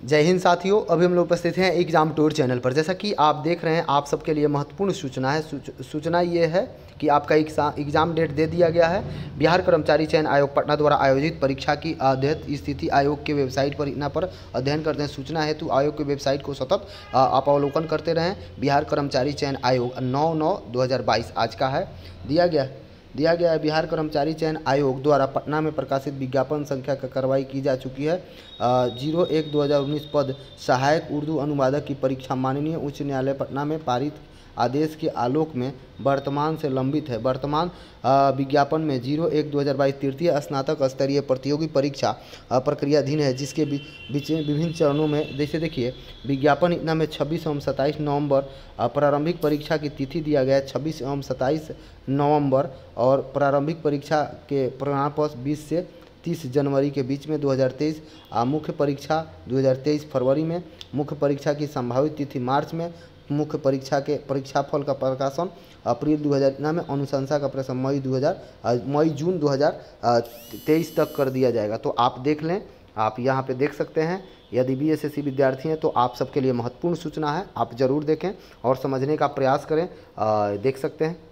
जय हिंद साथियों, अभी हम लोग उपस्थित हैं एग्ज़ाम टूर चैनल पर। जैसा कि आप देख रहे हैं, आप सबके लिए महत्वपूर्ण सूचना है। सूचना ये है कि आपका एग्ज़ाम डेट दे दिया गया है। बिहार कर्मचारी चयन आयोग पटना द्वारा आयोजित परीक्षा की अध्ययत स्थिति आयोग के वेबसाइट पर, इतना पर अध्ययन करते हैं। सूचना हेतु आयोग के वेबसाइट को सतत आप अवलोकन करते रहें। बिहार कर्मचारी चयन आयोग नौ नौ दो आज का है। दिया गया दिया गया है। बिहार कर्मचारी चयन आयोग द्वारा पटना में प्रकाशित विज्ञापन संख्या का कार्रवाई की जा चुकी है। ज़ीरो एक दो हज़ार उन्नीस पद, सहायक उर्दू अनुवादक की परीक्षा माननीय उच्च न्यायालय पटना में पारित आदेश के आलोक में वर्तमान से लंबित है। वर्तमान विज्ञापन में ज़ीरो एक दो हज़ार बाईस तृतीय स्नातक स्तरीय प्रतियोगी परीक्षा प्रक्रियाधीन है, जिसके बीच विभिन्न चरणों में, जैसे देखिए, विज्ञापन इतना में छब्बीस एवं सत्ताईस नवंबर प्रारंभिक परीक्षा की तिथि दिया गया है छब्बीस एवं सत्ताईस नवंबर और प्रारंभिक परीक्षा के परिणाम पर बीस से तीस जनवरी के बीच में 2023 मुख्य परीक्षा 2023 फरवरी में मुख्य परीक्षा की संभावित तिथि मार्च में मुख्य परीक्षा के परीक्षा फल का प्रकाशन अप्रैल 2000 में अनुशंसा का प्रश्न मई 2000 मई जून 2023 तक कर दिया जाएगा। तो आप देख लें आप यहाँ पे देख सकते हैं यदि बी एस विद्यार्थी हैं तो आप सबके लिए महत्वपूर्ण सूचना है आप ज़रूर देखें और समझने का प्रयास करें आ, देख सकते हैं।